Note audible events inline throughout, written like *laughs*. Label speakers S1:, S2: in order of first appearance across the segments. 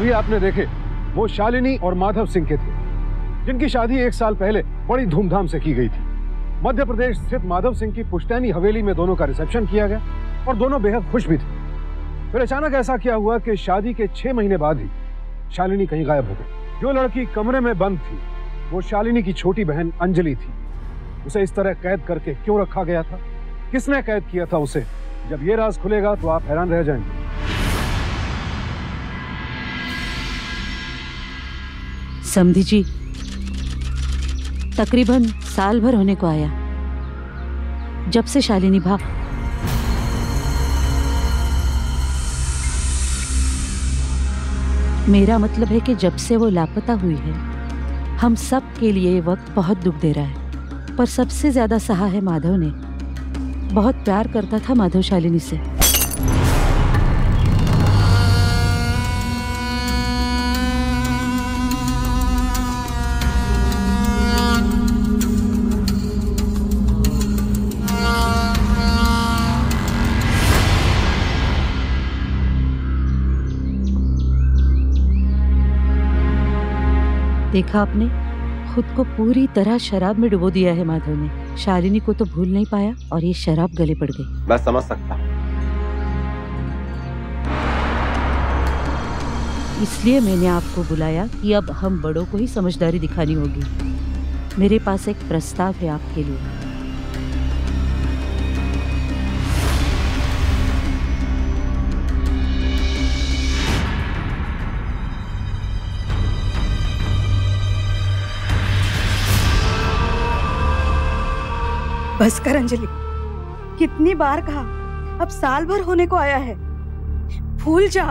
S1: सभी आपने देखे, वो शालिनी और माधव सिंह के थे, जिनकी शादी एक साल पहले बड़ी धूमधाम से की गई थी। मध्य प्रदेश स्थित माधव सिंह की पुश्तैनी हवेली में दोनों का रिसेप्शन किया गया और दोनों बेहद खुश भी थे। फिर अचानक ऐसा क्या हुआ कि शादी के छह महीने बाद ही शालिनी कहीं गायब हो गई। जो लड़की कमरे में बंद थी, वो शालिनी की छोटी बहन अंजलि थी। उसे इस तरह कैद करके क्यों रखा गया था? किसने कैद किया था उसे? जब ये राज खुलेगा तो आप हैरान रह जाएँगे।
S2: समधी जी, तकरीबन साल भर होने को आया, जब से शालिनी भा मेरा मतलब है कि जब से वो लापता हुई है, हम सब के लिए वक्त बहुत दुख दे रहा है, पर सबसे ज़्यादा सहा है माधव ने। बहुत प्यार करता था माधव शालिनी से। देखा आपने? खुद को पूरी तरह शराब में डुबो दिया है माधव ने। शालिनी को तो भूल नहीं पाया और ये शराब गले पड़ गई।
S3: मैं समझ सकता हूँ।
S2: इसलिए मैंने आपको बुलाया कि अब हम बड़ों को ही समझदारी दिखानी होगी। मेरे पास एक प्रस्ताव है आपके लिए।
S4: बस कर अंजलि, कितनी बार कहा, अब साल भर होने को आया है। भूल जा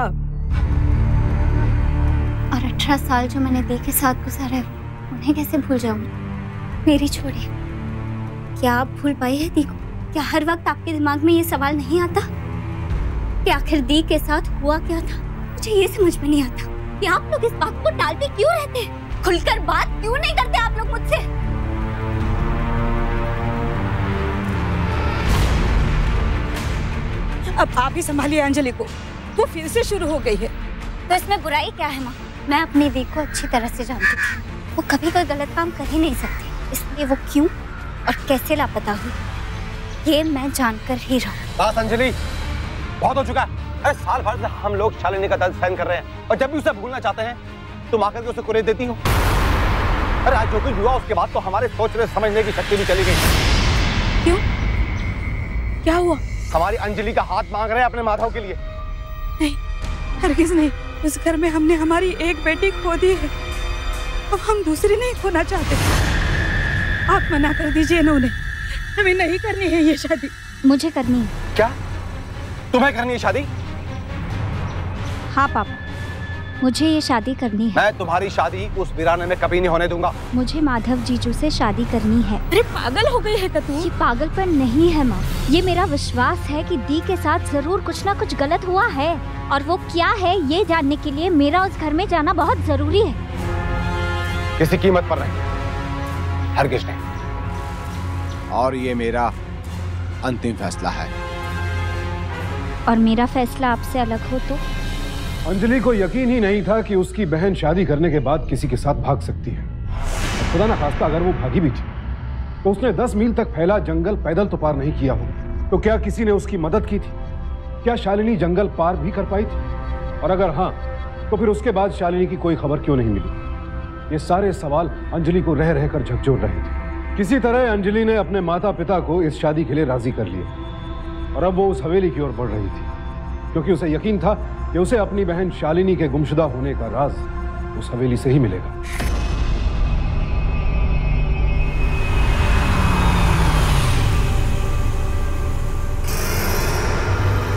S5: और अठारह साल जो मैंने दी के साथ गुजारे उन्हें कैसे भूल जाऊँ? मेरी छोड़ी क्या आप भूल पाए हैं दी को क्या हर वक्त आपके दिमाग में ये सवाल नहीं आता? कि आखिर दी के साथ हुआ क्या था? मुझे ये समझ में नहीं आता कि आप लोग इस बात को टालते क्यों रहते खुलकर बात क्यों नहीं करते आप लोग मुझसे?
S4: अब आप ही संभालिए अंजलि को। वो फिर से शुरू हो गई है।
S5: तो इसमें बुराई क्या है माँ? मैं अपनी दी को अच्छी तरह से जानती थी। वो कभी कोई गलत काम कर ही नहीं सकती। इसलिए वो क्यों और कैसे लापता हुई? ये मैं जानकर ही रहा।
S3: बस अंजलि बहुत हो चुका है। अरे साल भर से हम लोग शालिनी का दर्द सहन कर रहे हैं। और जब भी उसे भूलना चाहते हैं तुम आकर के उसे कुरेद देती हो। अरे आज जो कुछ हुआ उसके बाद तो हमारे सोचने समझने की शक्ति भी चली गई।
S4: क्यों? क्या हुआ?
S3: हमारी अंजलि का हाथ मांग रहे हैं अपने माधव के लिए।
S4: नहीं हरगिज नहीं। उस घर में हमने हमारी एक बेटी खो दी है। अब हम दूसरी नहीं खोना चाहते। आप मना कर दीजिए ना उन्हें हमें नहीं करनी है ये शादी।
S5: मुझे करनी है।
S3: क्या? तुम्हें करनी है शादी?
S5: हाँ पापा। मुझे ये शादी करनी है।
S3: मैं तुम्हारी शादी उस वीराने में कभी नहीं होने दूँगा।
S5: मुझे माधव जीजू से शादी करनी है।
S4: अरे पागल हो गई है तू?
S5: ये पागलपन नहीं है माँ। ये मेरा विश्वास है कि दी के साथ ज़रूर कुछ ना कुछ गलत हुआ है। और वो क्या है ये जानने के लिए मेरा उस घर में जाना बहुत ज़रूरी है।
S3: किसी कीमत पर नहीं। हरगिज नहीं।
S6: और ये मेरा अंतिम फैसला है।
S5: और मेरा फैसला आपसे अलग हो तो?
S1: अंजलि को यकीन ही नहीं था कि उसकी बहन शादी करने के बाद किसी के साथ भाग सकती है। खुदा ना खास्ता, अगर वो भागी भी थी तो उसने 10 मील तक फैला जंगल पैदल तो पार नहीं किया होगा। तो क्या किसी ने उसकी मदद की थी? क्या शालिनी जंगल पार भी कर पाई थी? और अगर हाँ तो फिर उसके बाद शालिनी की कोई खबर क्यों नहीं मिली? ये सारे सवाल अंजलि को रह रहकर झकझोर रहे थे। किसी तरह अंजलि ने अपने माता पिता को इस शादी के लिए राज़ी कर लिया। और अब वो उस हवेली की ओर बढ़ रही थी, क्योंकि उसे यकीन था कि उसे अपनी बहन शालिनी के गुमशुदा होने का राज उस हवेली से ही मिलेगा।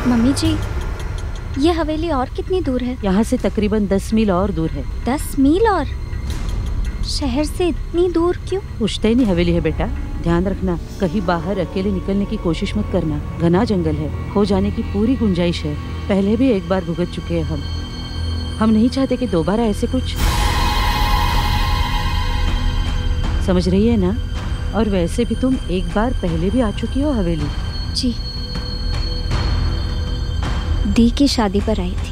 S5: मम्मी जी ये हवेली और कितनी दूर है?
S2: यहाँ से तकरीबन दस मील और दूर है।
S5: दस मील और? शहर से इतनी दूर क्यों?
S2: पुश्तैनी हवेली है बेटा। ध्यान रखना, कहीं बाहर अकेले निकलने की कोशिश मत करना। घना जंगल है हो जाने की पूरी गुंजाइश है। पहले भी एक बार भुगत चुके हैं हम। हम नहीं चाहते कि दोबारा ऐसे कुछ। समझ रही है ना? और वैसे भी तुम एक बार पहले भी आ चुकी हो हवेली।
S5: जी। दी की शादी पर आई थी।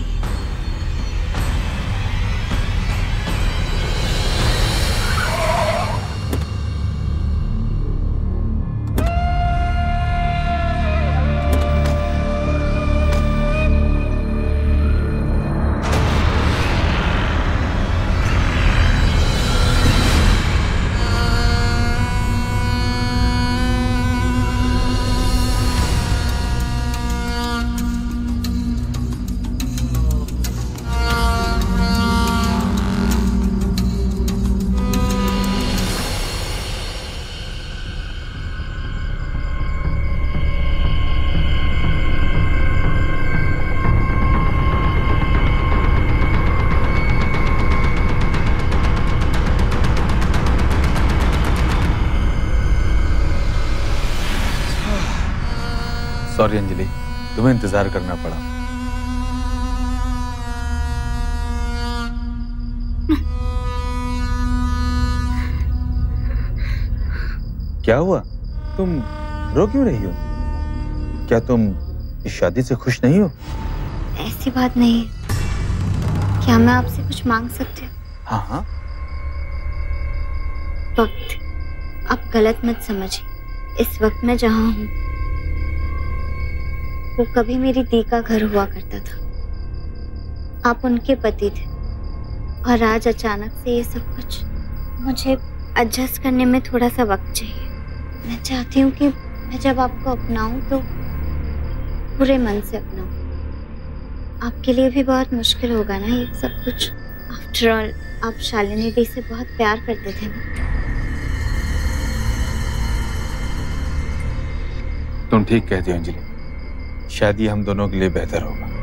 S7: इंतज़ार करना पड़ा। क्या हुआ? तुम रो क्यों रही हो? क्या तुम इस शादी से खुश नहीं हो?
S5: ऐसी बात नहीं। क्या मैं आपसे कुछ मांग सकती हूँ?
S7: हाँ हाँ।
S5: वक्त। आप गलत मत समझिए। इस वक्त मैं जहाँ हूँ। वो कभी मेरी दी का घर हुआ करता था। आप उनके पति थे। और आज अचानक से ये सब कुछ मुझे एडजस्ट करने में थोड़ा सा वक्त चाहिए। मैं चाहती हूँ कि मैं जब आपको अपनाऊं तो पूरे मन से अपनाऊं। आपके लिए भी बहुत मुश्किल होगा ना ये सब कुछ? आफ्टर ऑल आप शालिनी दी से बहुत प्यार करते थे ना?
S7: तुम ठीक कहती हो, अंजलि। शायद ये हम दोनों के लिए बेहतर होगा।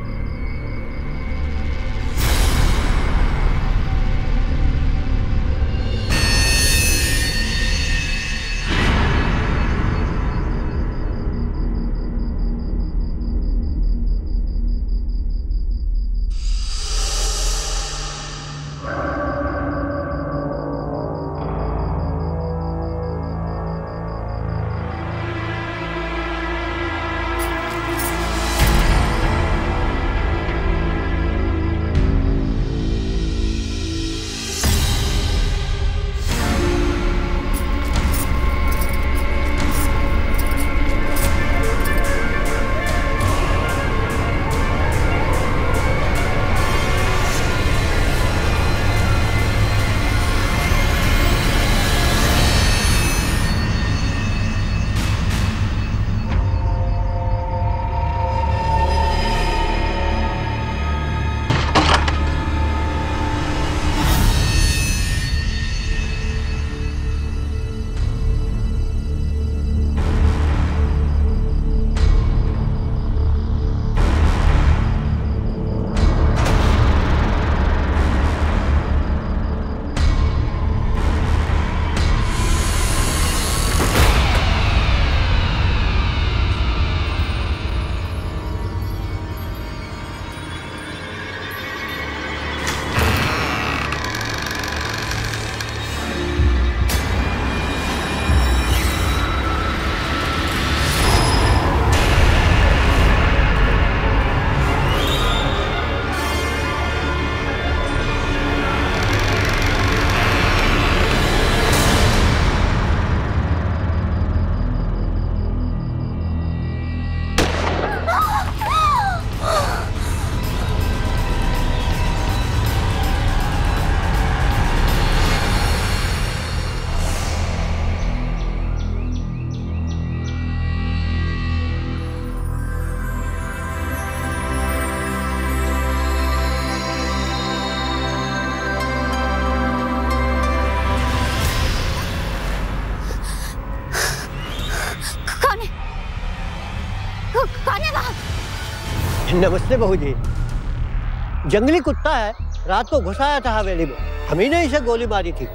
S8: नमस्ते बहू जी जंगली कुत्ता है, रात को घुसाया था हवेली में। हम ही ने इसे गोली मारी थी।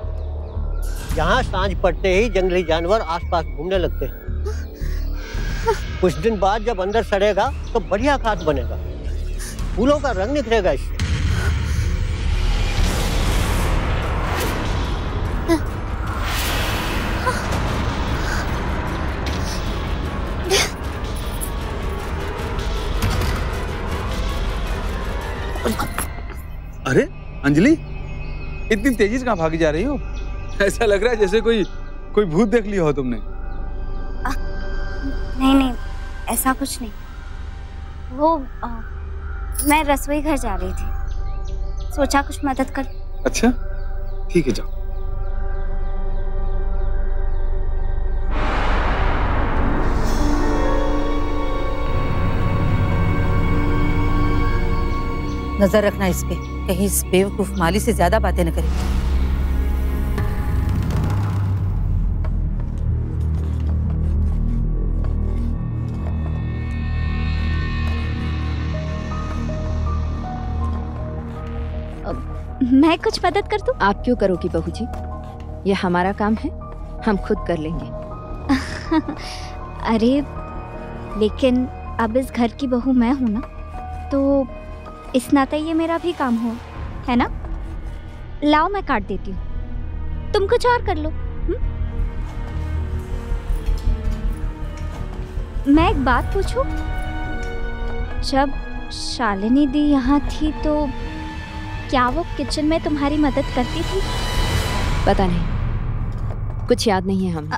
S8: यहाँ साँझ पड़ते ही जंगली जानवर आसपास घूमने लगते हैं। कुछ दिन बाद जब अंदर सड़ेगा तो बढ़िया खाद बनेगा। फूलों का रंग निकलेगा इससे।
S7: अंजलि इतनी तेज़ी से कहाँ भागी जा रही हो? ऐसा लग रहा है जैसे कोई कोई भूत देख लिया हो तुमने।
S5: आ, नहीं नहीं ऐसा कुछ नहीं। वो अ, मैं रसोई घर जा रही थी। सोचा कुछ मदद कर।
S7: अच्छा ठीक है जाओ।
S9: नज़र रखना इस पे। कहीं इस बेवकूफ़ माली से ज़्यादा बातें न करे।
S5: मैं कुछ मदद कर दूँ?
S10: आप क्यों करोगी बहू जी यह हमारा काम है हम खुद कर लेंगे। *laughs*
S5: अरे लेकिन अब इस घर की बहू मैं हूँ ना तो इस नाते ये मेरा भी काम हो है ना? लाओ मैं काट देती हूँ। तुम कुछ और कर लो हुँ? मैं एक बात पूछूँ? जब शालिनी दी यहाँ थी तो क्या वो किचन में तुम्हारी मदद करती थी?
S10: पता नहीं। कुछ याद नहीं है हम। *laughs*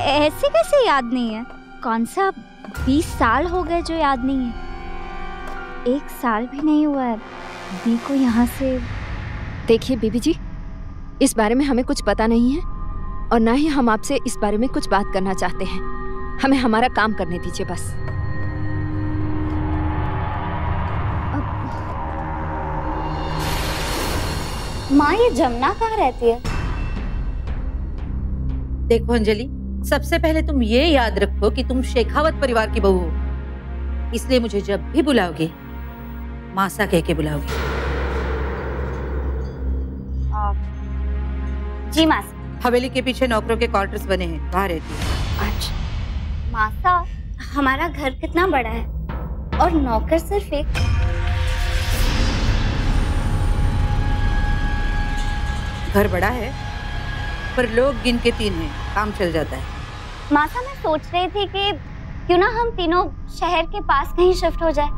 S5: ऐसे कैसे याद नहीं है? कौन सा बीस साल हो गए जो याद नहीं है। एक साल भी नहीं हुआ है। दी को यहाँ से
S10: देखिए बीबी जी इस बारे में हमें कुछ पता नहीं है और ना ही हम आपसे इस बारे में कुछ बात करना चाहते हैं। हमें हमारा काम करने दीजिए बस।
S5: माँ ये जमुना कहाँ रहती है?
S9: देखो अंजलि सबसे पहले तुम ये याद रखो कि तुम शेखावत परिवार की बहू हो। इसलिए मुझे जब भी बुलाओगे मासा कह के बुलाओगे।
S5: जी मास।
S9: हवेली के पीछे नौकरों के क्वार्टर्स बने हैं वहाँ रहती है।
S5: अच्छा मासा हमारा घर कितना बड़ा है और नौकर सिर्फ़ एक
S9: घर बड़ा है पर लोग गिन के तीन हैं काम चल जाता है।
S5: मासा मैं सोच रही थी कि क्यों ना हम तीनों शहर के पास कहीं शिफ्ट हो जाए।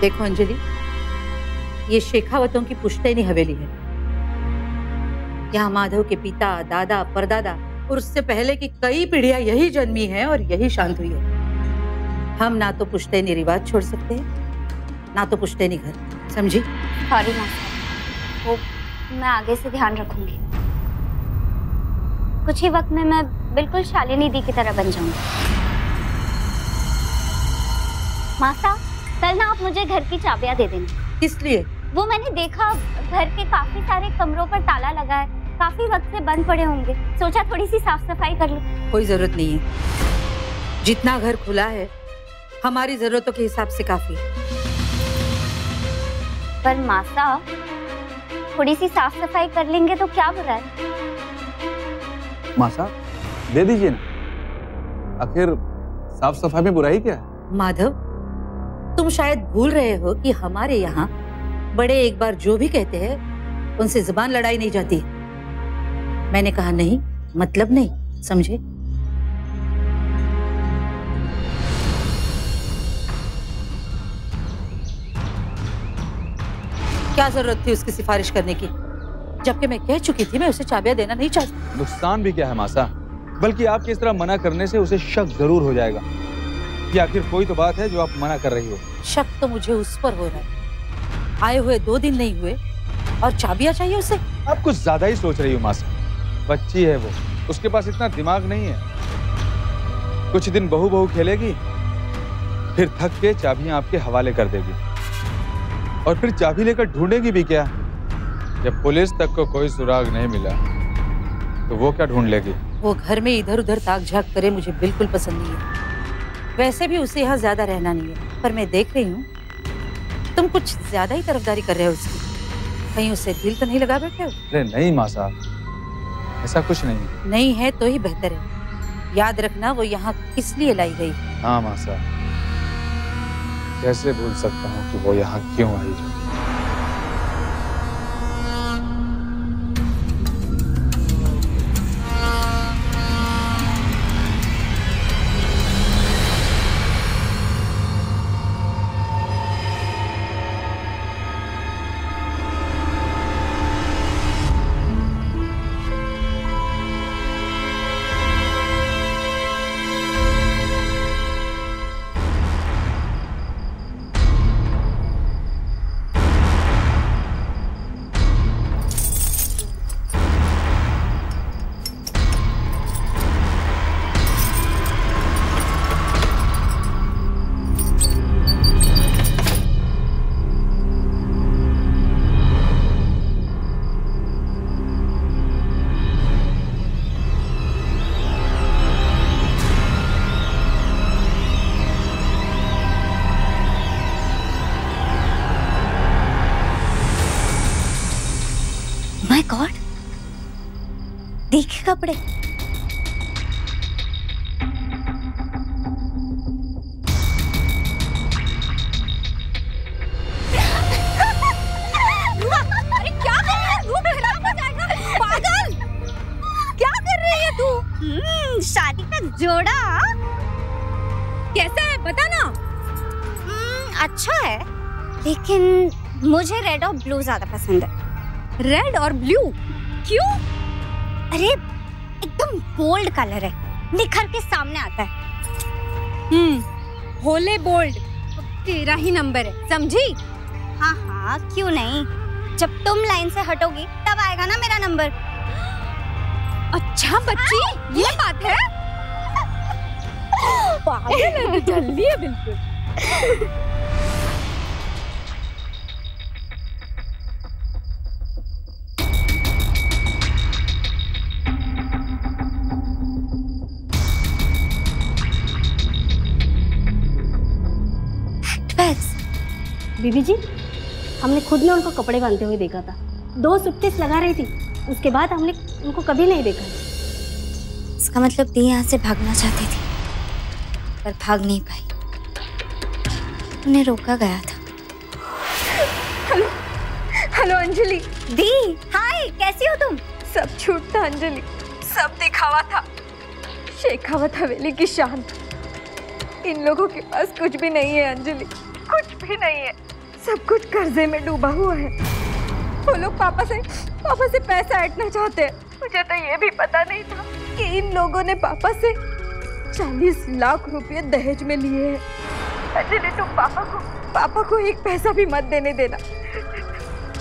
S9: देखो अंजलि ये शेखावतों की पुश्तैनी हवेली है। यहाँ माधव के पिता दादा परदादा और उससे पहले की कई पीढ़ियाँ यही जन्मी है और यही शांत हुई है। हम ना तो पुश्तैनी रिवाज छोड़ सकते हैं ना तो पुश्तैनी घर समझी?
S5: सॉरी वो मैं आगे से ध्यान रखूँगी। कुछ ही वक्त में मैं बिल्कुल शालिनी दी की तरह बन जाऊँगी। मासा कल ना आप मुझे घर की चाबियाँ दे देना।
S9: इसलिए
S5: वो मैंने देखा घर के काफ़ी सारे कमरों पर ताला लगा है। काफ़ी वक्त से बंद पड़े होंगे। सोचा थोड़ी सी साफ़ सफ़ाई कर लूँ।
S9: कोई ज़रूरत नहीं है। जितना घर खुला है हमारी जरूरतों के हिसाब से काफ़ी
S5: पर मासा थोड़ी सी साफ़ सफ़ाई कर लेंगे तो क्या बुरा है?
S7: मासा दे दीजिए ना। आखिर साफ़ सफ़ाई में बुराई क्या है?
S9: माधव, तुम शायद भूल रहे हो कि हमारे यहाँ बड़े एक बार जो भी कहते हैं, उनसे ज़ुबान लड़ाई नहीं जाती। मैंने कहा, नहीं मतलब नहीं, समझे? क्या ज़रूरत थी उसकी सिफारिश करने की? जबकि मैं कह चुकी थी मैं उसे चाबियाँ देना नहीं चाहती।
S7: नुकसान भी क्या है मासा? बल्कि आपके इस तरह मना करने से उसे शक ज़रूर हो जाएगा। कि आखिर कोई तो बात है जो आप मना कर रही हो।
S9: शक तो मुझे उस पर हो रहा है। आए हुए दो दिन नहीं हुए और चाबियाँ चाहिए उसे?
S7: आप कुछ ज़्यादा ही सोच रही हो मासा। बच्ची है वो। उसके पास इतना दिमाग नहीं है। कुछ दिन बहू बहू खेलेगी फिर थक के चाबियाँ आपके हवाले कर देगी। और फिर चाबी लेकर ढूंढेगी भी क्या? जब पुलिस तक को कोई सुराग नहीं मिला तो वो क्या ढूंढ लेगी?
S9: वो घर में इधर उधर ताक झाक करे मुझे बिल्कुल पसंद नहीं है। वैसे भी उसे यहाँ ज़्यादा रहना नहीं है पर मैं देख रही हूँ। तुम कुछ ज़्यादा ही तरफदारी कर रहे हो उसकी। कहीं उसे दिल तो नहीं लगा बैठे हो?
S7: अरे नहीं माँ साहब। ऐसा कुछ नहीं।
S9: नहीं है तो ही बेहतर है। याद रखना वो यहाँ किस लिए लाई गई?
S7: हाँ माँ साहब। कैसे भूल सकता हूँ कि वो यहाँ क्यों आई?
S5: के कपड़े हम्म, शादी का जोड़ा।
S11: कैसा है, बता ना।
S5: हम्म, अच्छा है। लेकिन मुझे रेड और ब्लू ज़्यादा पसंद है।
S11: रेड और ब्लू? क्यों?
S5: अरे एकदम बोल्ड कलर है। निखर के सामने आता है।
S11: हम्म होले बोल्ड तेरा ही नंबर है समझी?
S5: हाँ हाँ क्यों नहीं? जब तुम लाइन से हटोगी तब आएगा ना मेरा नंबर
S11: अच्छा बच्ची ये *laughs* बात है? पागल है जल्दी है बिल्कुल। *laughs*
S12: बीबी जी हमने खुद ने उनको कपड़े बांधते हुए देखा था। दो सुटकेस लगा रही थी उसके बाद हमने उनको कभी नहीं देखा।
S5: इसका मतलब दी यहाँ से भागना चाहती थी पर भाग नहीं पाई। उन्हें रोका गया था।
S11: Hello hello Anjali.
S5: दी हाय कैसी हो तुम?
S11: सब छूट था अंजलि सब दिखावा था। शेखावत हवेली की शान। इन लोगों के पास कुछ भी नहीं है अंजलि कुछ भी नहीं है। सब कुछ कर्जे में डूबा हुआ है। वो लोग पापा से पापा से पैसा ऐटना चाहते हैं। मुझे तो ये भी पता नहीं था कि इन लोगों ने पापा से चालीस लाख रुपए दहेज में लिए हैं। अंजलि तुम पापा को पापा को एक पैसा भी मत देने देना।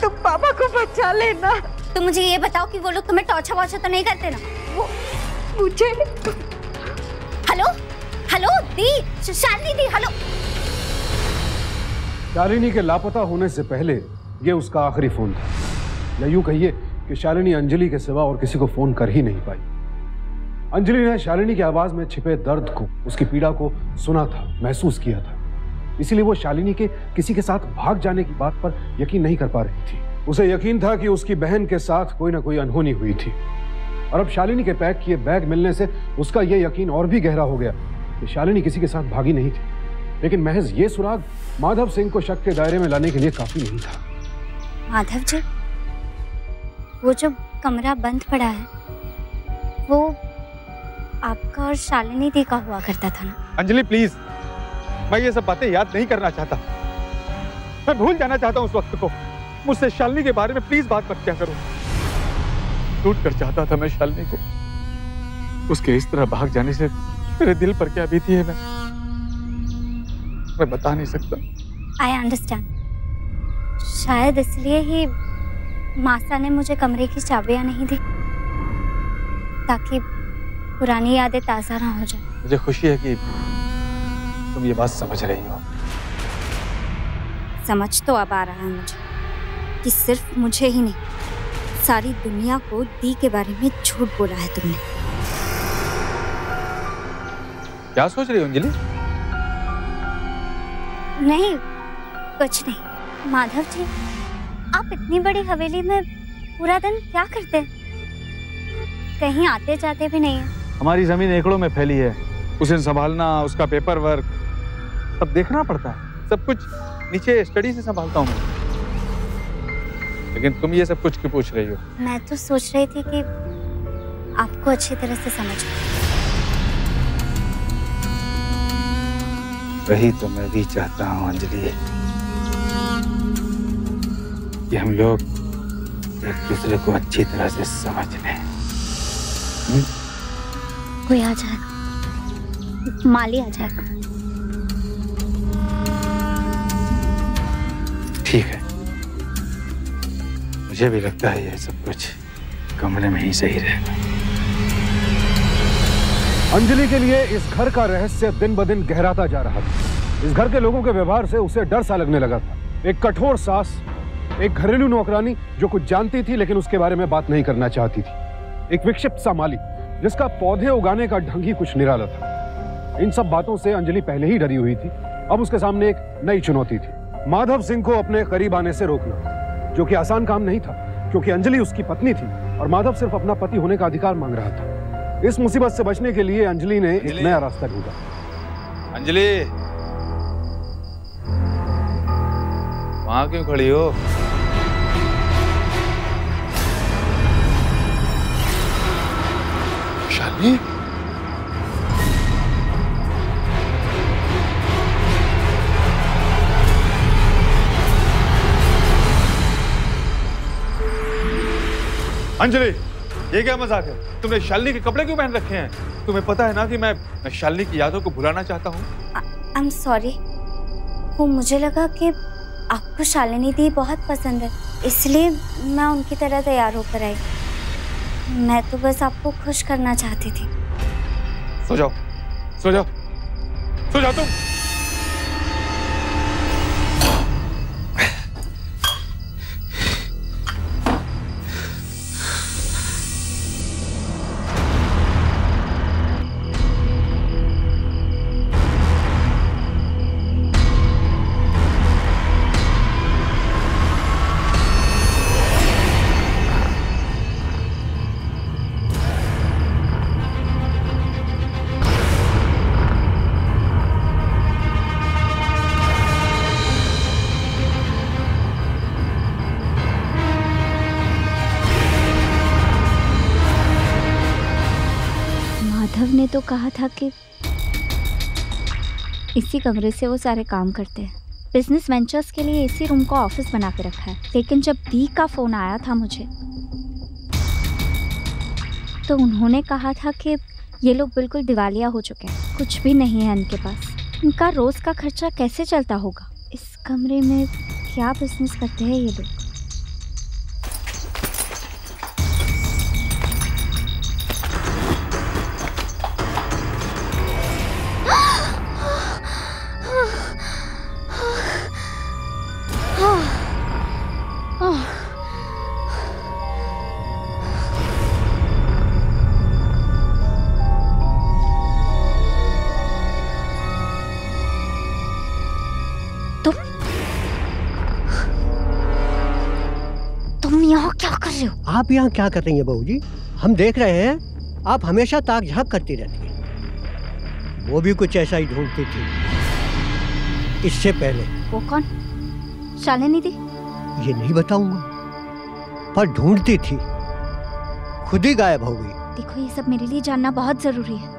S11: तुम पापा को बचा लेना।
S5: तो मुझे ये बताओ कि वो लोग तुम्हें टॉर्चर वॉर्चर तो नहीं करते ना?
S11: वो मुझे
S5: हेलो? हेलो दी शालिनी दी हेलो।
S1: शालिनी के लापता होने से पहले ये उसका आखिरी फ़ोन था। या यूँ कहिए कि शालिनी अंजलि के सिवा और किसी को फ़ोन कर ही नहीं पाई। अंजलि ने शालिनी की आवाज़ में छिपे दर्द को, उसकी पीड़ा को सुना था, महसूस किया था। इसीलिए वो शालिनी के किसी के साथ भाग जाने की बात पर यकीन नहीं कर पा रही थी। उसे यकीन था कि उसकी बहन के साथ कोई ना कोई अनहोनी हुई थी। और अब शालिनी के पैक किए बैग मिलने से उसका यह यकीन और भी गहरा हो गया कि शालिनी किसी के साथ भागी नहीं थी। लेकिन महज ये सुराग माधव सिंह को शक के दायरे में लाने के लिए काफ़ी नहीं था।
S5: माधव जी वो जो कमरा बंद पड़ा है वो आपका और शालिनी दी का हुआ करता था ना?
S7: अंजलि प्लीज़ मैं ये सब बातें याद नहीं करना चाहता। मैं भूल जाना चाहता हूँ उस वक्त को। मुझसे शालिनी के बारे में प्लीज़ बात मत क्या करो। टूट कर चाहता था मैं शालिनी को। उसके इस तरह भाग जाने से मेरे दिल पर क्या बीती है मैं? मैं बता नहीं सकता।
S5: आई अंडरस्टैंड शायद इसलिए ही मासा ने मुझे कमरे की चाबियाँ नहीं दी ताकि पुरानी यादें ताज़ा ना हो जाए।
S7: मुझे खुशी है कि तुम ये बात समझ रही हो।
S5: समझ तो अब आ रहा है मुझे कि सिर्फ़ मुझे ही नहीं सारी दुनिया को दी के बारे में झूठ बोला है तुमने।
S7: क्या सोच रही हो अंजलि?
S5: नहीं कुछ नहीं। माधव जी आप इतनी बड़ी हवेली में पूरा दिन क्या करते हैं? कहीं आते जाते भी नहीं है।
S7: हमारी ज़मीन एकड़ों में फैली है। उसे संभालना उसका पेपर वर्क सब देखना पड़ता है। सब कुछ नीचे स्टडी से संभालता हूँ लेकिन तुम ये सब कुछ क्यों पूछ रही हो?
S5: मैं तो सोच रही थी कि आपको अच्छी तरह से समझ
S7: वही तो मैं भी चाहता हूँ अंजलि। कि हम लोग एक दूसरे को अच्छी तरह से समझ लें।
S5: कोई आ जाएगा माली आ जाएगा
S7: ठीक है। मुझे भी लगता है ये सब कुछ कमरे में ही सही रहेगा।
S1: अंजलि के लिए इस घर का रहस्य दिन ब दिन गहराता जा रहा था। इस घर के लोगों के व्यवहार से उसे डर सा लगने लगा था। एक कठोर सास, एक घरेलू नौकरानी जो कुछ जानती थी लेकिन उसके बारे में बात नहीं करना चाहती थी। एक विक्षिप्त सा माली जिसका पौधे उगाने का ढंग ही कुछ निराला था। इन सब बातों से अंजलि पहले ही डरी हुई थी। अब उसके सामने एक नई चुनौती थी। माधव सिंह को अपने करीब आने से रोकना, जो कि आसान काम नहीं था, क्योंकि अंजलि उसकी पत्नी थी और माधव सिर्फ़ अपना पति होने का अधिकार मांग रहा था। इस मुसीबत से बचने के लिए अंजलि ने एक नया रास्ता ढूंढा।
S7: अंजलि। वहाँ क्यों खड़ी हो?
S13: शाली
S7: अंजलि! ये क्या मज़ाक है? तुमने शालिनी के कपड़े क्यों पहन रखे हैं? तुम्हें पता है ना कि मैं मैं शालिनी की यादों को भुलाना चाहता हूँ?
S14: आई एम सॉरी वो मुझे लगा कि आपको शालिनी दी बहुत पसंद है। इसलिए मैं उनकी तरह तैयार होकर आई। मैं तो बस आपको खुश करना चाहती थी।
S7: सो जाओ। सो जाओ। सो जाओ तुम।
S14: कहा था कि इसी कमरे से वो सारे काम करते हैं। बिज़नेस वेंचर्स के लिए इसी रूम को ऑफ़िस बना के रखा है। लेकिन जब दी का फ़ोन आया था मुझे तो उन्होंने कहा था कि ये लोग बिल्कुल दिवालिया हो चुके हैं। कुछ भी नहीं है इनके पास। इनका रोज का खर्चा कैसे चलता होगा? इस कमरे में क्या बिज़नेस करते हैं ये लोग?
S8: आप यहाँ क्या कर रही हैं बहू जी? हम देख रहे हैं आप हमेशा ताक झाँक करती रहती हैं। वो भी कुछ ऐसा ही ढूंढती थी। इससे पहले।
S14: वो कौन? शालिनी दी?
S8: ये नहीं बताऊँगा। पर ढूंढती थी। खुद ही गायब हो गई।
S14: देखो ये सब मेरे लिए जानना बहुत ज़रूरी है।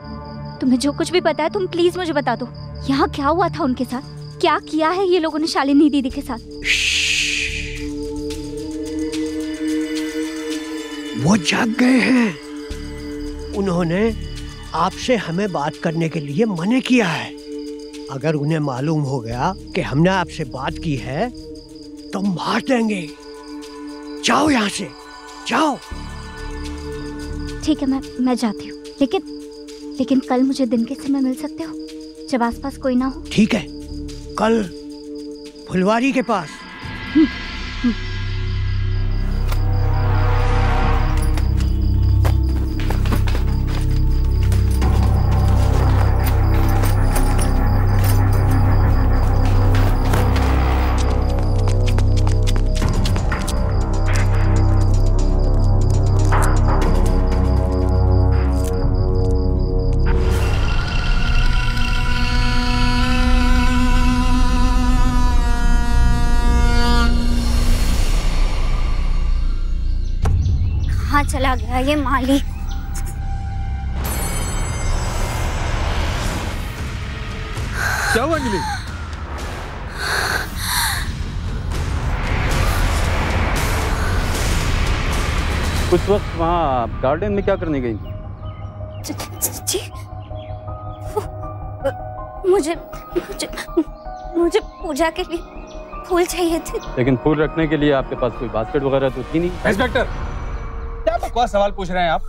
S14: तुम्हें जो कुछ भी पता है तुम प्लीज़ मुझे बता दो। यहाँ क्या हुआ था उनके साथ? क्या किया है ये लोगों ने शालिनी दीदी के साथ?
S8: वो जाग गए हैं। उन्होंने आपसे हमें बात करने के लिए मने किया है। अगर उन्हें मालूम हो गया कि हमने आपसे बात की है तो मार देंगे। जाओ यहाँ से। जाओ।
S14: ठीक है मैं मैं जाती हूँ। लेकिन लेकिन कल मुझे दिन के समय मिल सकते हो? जब आसपास कोई ना हो?
S8: ठीक है। कल फुलवारी के पास।
S14: ये माली।
S7: क्या हुआ अंजलि?
S15: उस वक्त वहाँ गार्डन में क्या करने गई थी?
S14: जी मुझे मुझे मुझे पूजा के लिए फूल चाहिए थे।
S15: लेकिन फूल रखने के लिए आपके पास कोई बास्केट वगैरह तो थी नहीं?
S7: इंस्पेक्टर बकवास सवाल पूछ रहे हैं आप।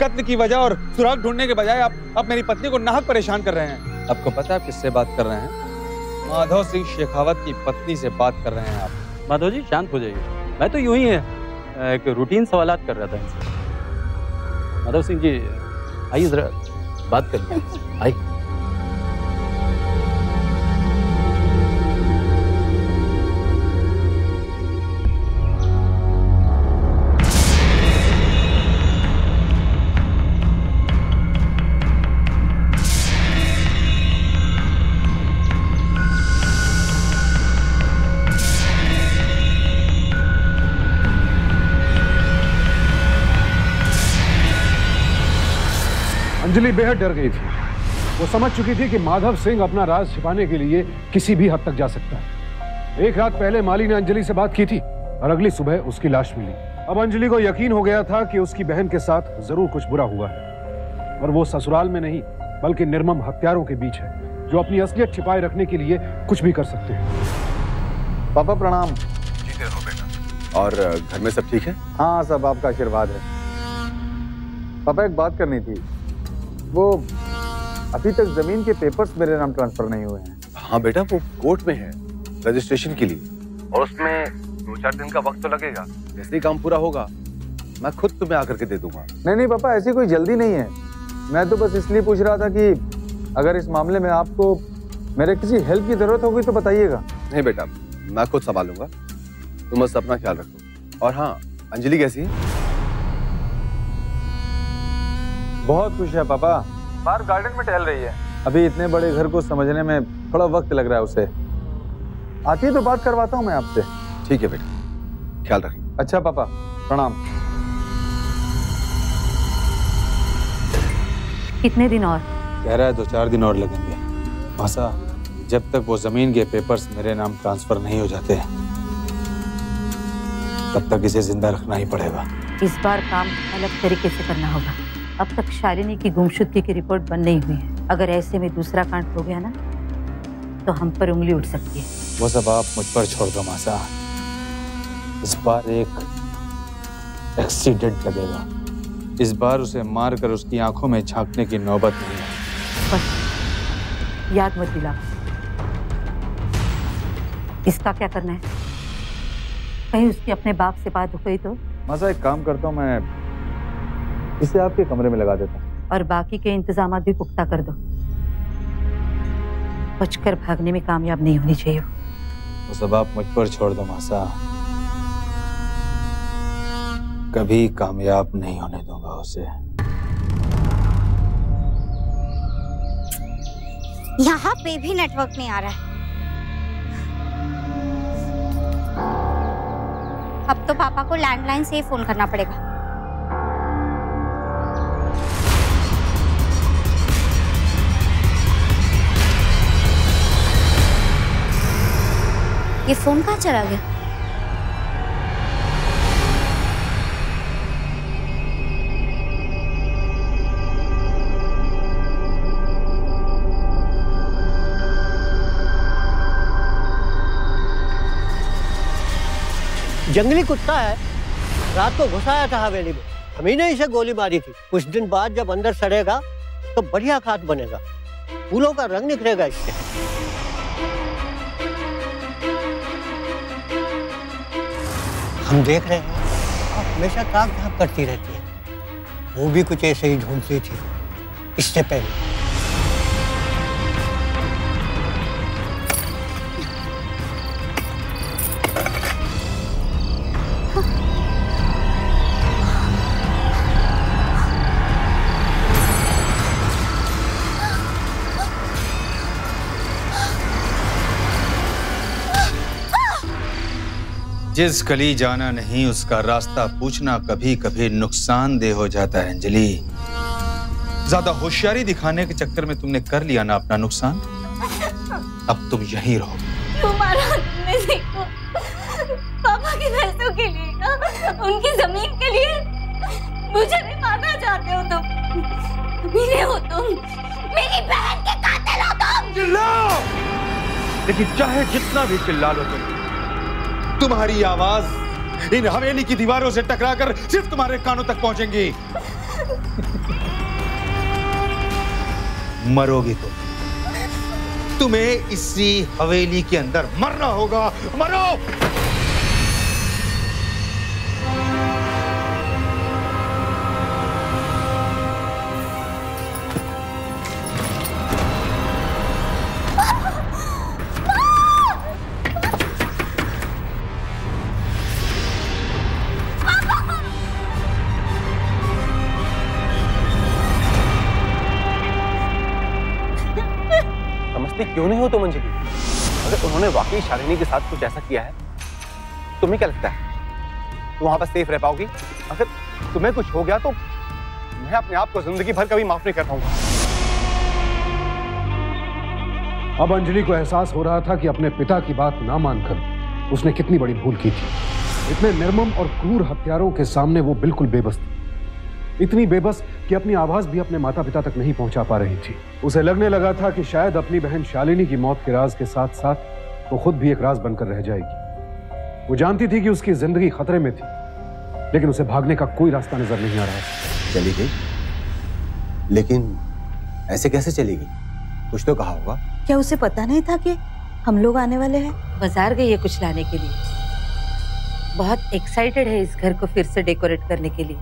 S7: कत्ल की वजह और सुराग ढूँढने के बजाय आप अब मेरी पत्नी को नाहक परेशान कर रहे हैं। आपको पता है आप किससे बात कर रहे हैं? माधव सिंह शेखावत की पत्नी से बात कर रहे हैं आप।
S15: माधव जी, शांत हो जाइए। मैं तो यूँ ही है एक रूटीन सवाल कर रहा था इनसे। माधव सिंह जी, आइए जरा बात कर आइए।
S1: अंजलि बेहद डर गई थी। वो समझ चुकी थी कि माधव सिंह अपना राज छिपाने के लिए किसी भी हद तक जा सकता है। एक रात पहले माली ने अंजलि से बात की थी और अगली सुबह उसकी लाश मिली। अब अंजलि को यकीन हो गया था कि उसकी बहन के साथ ज़रूर कुछ बुरा हुआ है। और वो ससुराल में नहीं बल्कि निर्मम हत्यारों के बीच है जो अपनी असलियत छिपाए रखने के लिए कुछ भी कर सकते हैं।
S7: पापा प्रणाम।
S3: जीते रहो बेटा। और घर में सब ठीक है?
S7: हाँ सब आपका आशीर्वाद है। पापा एक बात करनी थी। वो अभी तक ज़मीन के पेपर्स मेरे नाम ट्रांसफ़र नहीं हुए हैं।
S3: हाँ बेटा वो कोर्ट में है रजिस्ट्रेशन के लिए। और उसमें दो चार दिन का वक्त तो लगेगा। जैसे ही काम पूरा होगा मैं खुद तुम्हें आकर के दे दूँगा।
S7: नहीं नहीं पापा ऐसी कोई जल्दी नहीं है। मैं तो बस इसलिए पूछ रहा था कि अगर इस मामले में आपको मेरे किसी हेल्प की ज़रूरत होगी तो बताइएगा।
S3: नहीं बेटा मैं खुद संभालूँगा। तुम बस अपना ख्याल रखो। और हाँ अंजलि कैसी है?
S7: बहुत खुश है पापा। बाहर गार्डन में टहल रही है। अभी इतने बड़े घर को समझने में थोड़ा वक्त लग रहा है उसे। आती है तो बात करवाता हूँ मैं आपसे।
S3: ठीक है बेटा। ख्याल रखना
S7: अच्छा पापा प्रणाम।
S9: कितने दिन और?
S7: कह रहा है दो चार दिन और लगेंगे। मासा जब तक वो ज़मीन के पेपर्स मेरे नाम ट्रांसफ़र नहीं हो जाते तब तक इसे ज़िंदा रखना ही पड़ेगा।
S9: इस बार काम अलग तरीके से करना होगा। अब तक शालिनी की गुमशुदगी की रिपोर्ट बन नहीं हुई है। अगर ऐसे में दूसरा कांड हो गया ना तो हम पर उंगली उठ सकती है।
S7: वो सब आप मुझ पर छोड़ दो मासा। इस बार एक एक्सीडेंट लगेगा। इस बार उसे मार कर उसकी आँखों में झांकने की नौबत नहीं है।
S9: बस याद मत दिला। इसका क्या करना है? कहीं उसकी अपने बाप से बात हो गई तो?
S7: मासा एक काम करता हूँ मैं। इसे आपके कमरे में लगा देता हूँ।
S9: और बाकी के इंतज़ाम भी पुख्ता कर दो। बचकर भागने में कामयाब नहीं होनी चाहिए। वो।
S7: वो सब आप मुझ पर छोड़ दो मासा। कभी कामयाब नहीं होने दूँगा उसे।
S5: यहाँ पे भी नेटवर्क नहीं आ रहा है। अब तो पापा को लैंडलाइन से ही फ़ोन करना पड़ेगा। ये फ़ोन कहाँ चला गया?
S8: जंगली कुत्ता है। रात को घुसाया था हवेली में। हम ने इसे गोली मारी थी। कुछ दिन बाद जब अंदर सड़ेगा तो बढ़िया खाद बनेगा। फूलों का रंग निकलेगा इससे। हम देख रहे हैं। आप हमेशा काम काम करती रहती है। वो भी कुछ ऐसे ही ढूंढती थी, इससे पहले।
S7: जिस गली जाना नहीं उसका रास्ता पूछना कभी कभी नुकसानदेह हो जाता है अंजलि। ज़्यादा होशियारी दिखाने के चक्कर में तुमने कर लिया ना अपना नुकसान? अब तुम यहीं रहो।
S12: पापा के पैसों के लिए ना उनकी ज़मीन के लिए मुझे भी मारना चाहते हो तुम। मिले हो तुम। मेरी बहन के कातिल हो तुम।
S7: चिल्लाओ! लेकिन चाहे जितना भी चिल्ला लो तुम तुम्हारी आवाज़। इन हवेली की दीवारों से टकराकर सिर्फ़ तुम्हारे कानों तक पहुंचेंगी। मरोगी तो तुम्हें इसी हवेली के अंदर मरना होगा। मरो!
S3: क्यों नहीं हो तुम अंजलि अगर उन्होंने वाकई शालिनी के साथ कुछ ऐसा किया है, तुम्हें क्या लगता है? तुम वहाँ पर सेफ़ रह पाओगी? अगर तुम्हें कुछ हो गया तो मैं अपने आप को ज़िंदगी भर कभी माफ़ नहीं कर पाऊँगा।
S1: अब अंजलि को एहसास हो रहा था कि अपने पिता की बात ना मानकर उसने कितनी बड़ी भूल की थी। इतने निर्मम और क्रूर हथियारों के सामने वो बिल्कुल बेबस थी। इतनी बेबस कि अपनी आवाज़ भी अपने माता पिता तक नहीं पहुँचा पा रही थी। उसे लगने लगा था कि शायद अपनी बहन शालिनी की मौत के राज के साथ साथ वो खुद भी एक राज बनकर रह जाएगी। वो जानती थी कि उसकी ज़िंदगी खतरे में थी लेकिन उसे भागने का कोई रास्ता नज़र नहीं आ रहा
S3: चली गई? लेकिन ऐसे कैसे चली गई? कुछ तो कहा होगा।
S11: क्या उसे पता नहीं था कि हम लोग आने वाले हैं?
S9: बाज़ार गई है कुछ लाने के लिए। बहुत एक्साइटेड है इस घर को फिर से डेकोरेट करने के लिए।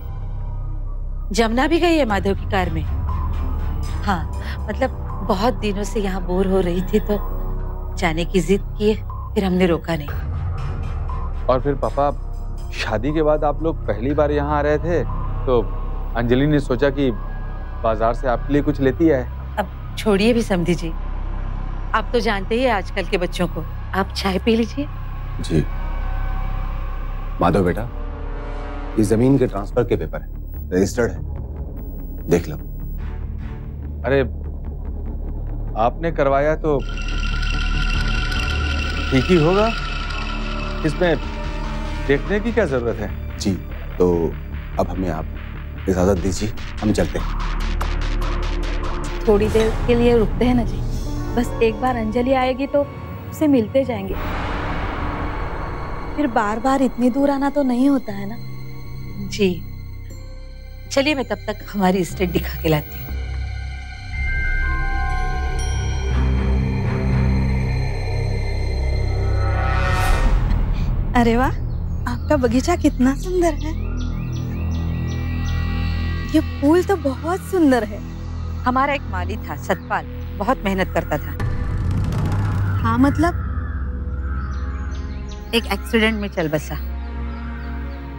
S9: जमुना भी गई है माधव की कार में? हाँ मतलब बहुत दिनों से यहाँ बोर हो रही थी तो जाने की जिद की है फिर हमने रोका नहीं।
S7: और फिर पापा शादी के बाद आप लोग पहली बार यहाँ आ रहे थे तो अंजलि ने सोचा कि बाज़ार से आपके लिए कुछ लेती है।
S9: अब छोड़िए भी समझी जी। आप तो जानते ही आजकल के बच्चों को। आप चाय पी लीजिए।
S3: जी। माधव बेटा ये ज़मीन के ट्रांसफ़र के पेपर है। रजिस्टर्ड है। देख लो।
S7: अरे आपने करवाया तो ठीक ही होगा। इसमें देखने की क्या ज़रूरत है?
S3: जी तो अब हमें आप इजाज़त दीजिए। हम चलते हैं।
S11: थोड़ी देर के लिए रुकते हैं ना जी। बस एक बार अंजलि आएगी तो उसे मिलते जाएँगे। फिर बार बार इतनी दूर आना तो नहीं होता है ना?
S9: जी। चलिए मैं तब तक हमारी स्टेट दिखा के लाती हूँ।
S11: अरे वाह आपका बगीचा कितना सुंदर है। ये फूल तो बहुत सुंदर है।
S9: हमारा एक माली था सतपाल बहुत मेहनत करता था।
S11: हाँ मतलब?
S9: एक एक्सीडेंट में चल बसा।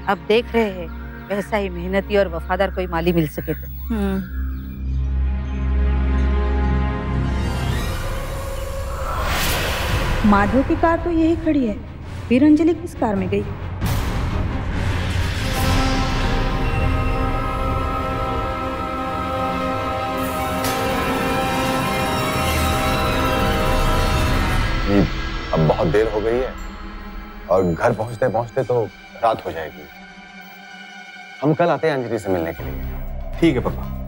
S9: अब देख रहे हैं वैसा ही मेहनती और वफादार कोई माली मिल सके तो।
S11: हम्म। माधव की कार तो यही खड़ी है। फिर अंजलि किस कार में गई?
S3: अब बहुत देर हो गई है। और घर पहुँचते पहुँचते तो रात हो जाएगी। हम कल आते हैं अंजलि से मिलने के लिए। ठीक है पापा।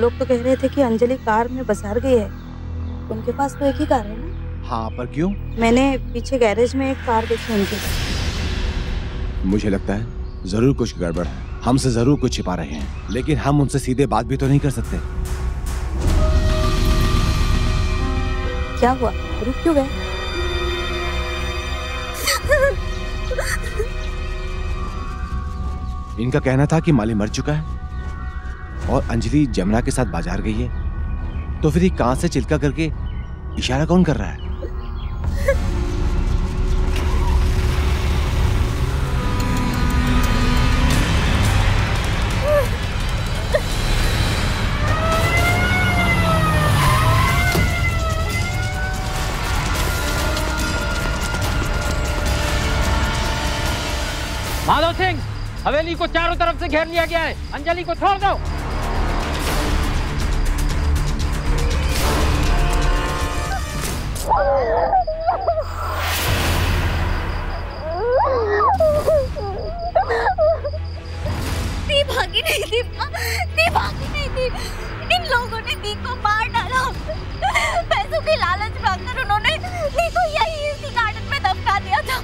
S11: लोग तो कह रहे थे कि अंजलि कार में बसार गई है। उनके पास तो एक ही कार है ना?
S13: हाँ पर क्यों?
S11: मैंने पीछे गैरेज में एक कार देखी उनकी।
S13: मुझे लगता है ज़रूर कुछ गड़बड़ है। हमसे ज़रूर कुछ छिपा रहे हैं लेकिन हम उनसे सीधे बात भी तो नहीं कर सकते।
S11: क्या हुआ? रुक क्यों गए?
S13: इनका कहना था कि माली मर चुका है। और अंजलि जमुना के साथ बाज़ार गई है। तो फिर ये कहाँ से चिल्का करके इशारा कौन कर रहा है?
S15: माधव सिंह, हवेली को चारों तरफ़ से घेर लिया गया है। अंजलि को छोड़ दो।
S12: दी भागी नहीं थी दी भागी नहीं थी इन लोगों ने दी को मार डाला। पैसों की लालच में आकर उन्होंने दी को यही इसी गार्डन में दफना दिया था।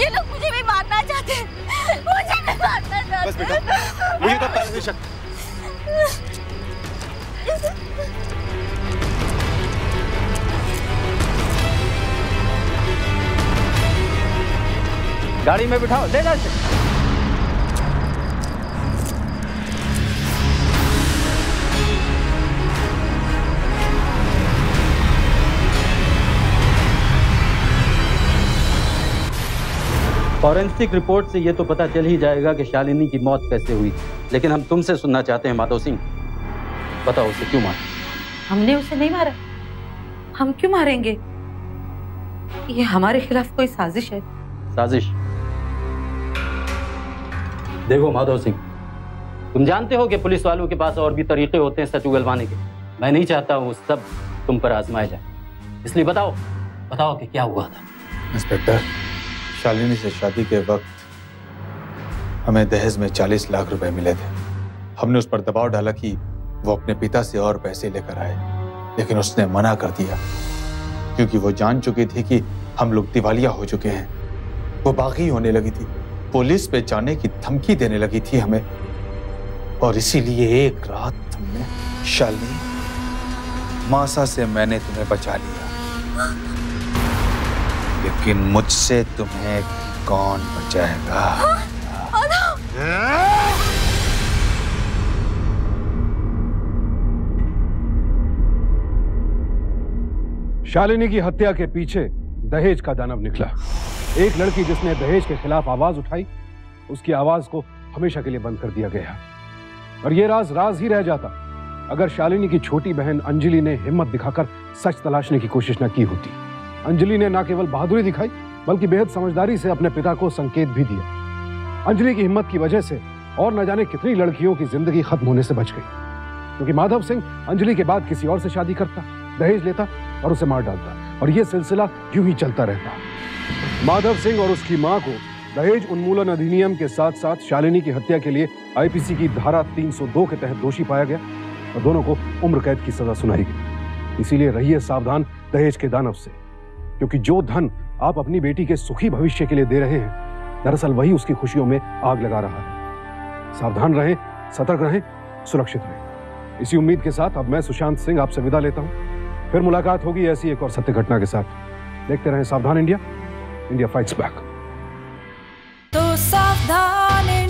S12: ये लोग मुझे भी मारना चाहते मुझे भी मारना
S3: बस बेटा मुझे तो पहले शक
S15: गाड़ी में बिठाओ ले जा फॉरेंसिक रिपोर्ट से ये तो पता चल ही जाएगा कि शालिनी की मौत कैसे हुई। लेकिन हम तुमसे सुनना चाहते हैं माधव सिंह। बताओ उसे क्यों मारा?
S9: हमने उसे नहीं मारा। हम क्यों मारेंगे? ये हमारे खिलाफ कोई साजिश है।
S15: साजिश? देखो माधव सिंह, तुम जानते हो कि पुलिस वालों के पास और भी तरीके होते हैं सच उगलवाने के। मैं नहीं चाहता हूँ सब तुम पर आजमाया जाए। इसलिए बताओ बताओ कि क्या हुआ था।
S7: इंस्पेक्टर, शालिनी से शादी के वक्त हमें दहेज में चालीस लाख रुपए मिले थे। हमने उस पर दबाव डाला कि वो अपने पिता से और पैसे लेकर आए, लेकिन उसने मना कर दिया, क्योंकि वो जान चुकी थी कि हम लोग दिवालिया हो चुके हैं। वो बागी होने लगी थी। पुलिस पे जाने की धमकी देने लगी थी हमें। और इसीलिए एक रात तुमने शालिनी, मासा से मैंने तुम्हें बचा लिया। लेकिन मुझसे तुम्हें कौन बचाएगा?
S1: शालिनी की हत्या के पीछे दहेज का दानव निकला। एक लड़की जिसने दहेज के खिलाफ आवाज़ उठाई, उसकी आवाज़ को हमेशा के लिए बंद कर दिया गया। और यह राज राज ही रह जाता, अगर शालिनी की छोटी बहन अंजलि ने हिम्मत दिखाकर सच तलाशने की कोशिश न की होती। अंजलि ने न केवल बहादुरी दिखाई, बल्कि बेहद समझदारी से अपने पिता को संकेत भी दिया। अंजलि की हिम्मत की वजह से और न जाने कितनी लड़कियों की ज़िंदगी खत्म होने से बच गई। क्योंकि माधव सिंह अंजलि के बाद किसी और से शादी करता, दहेज लेता और उसे मार डालता, और यह सिलसिला यूँ ही चलता रहता। माधव सिंह और उसकी माँ को दहेज उन्मूलन अधिनियम के साथ साथ शालिनी की हत्या के लिए आईपीसी की धारा 302 के तहत दोषी पाया गया और दोनों को उम्र कैद की सजा सुनाई गई। इसीलिए रहिए सावधान दहेज के दानव से, क्योंकि जो धन आप अपनी बेटी के सुखी भविष्य के लिए दे रहे हैं, दरअसल वही उसकी खुशियों में आग लगा रहा है। सावधान रहें, सतर्क रहें, सुरक्षित रहें। इसी उम्मीद के साथ अब मैं सुशांत सिंह आपसे विदा लेता हूँ। फिर मुलाकात होगी ऐसी एक और सत्य घटना के साथ। देखते रहें सावधान इंडिया। इंडिया fights बैक
S11: तो सावधान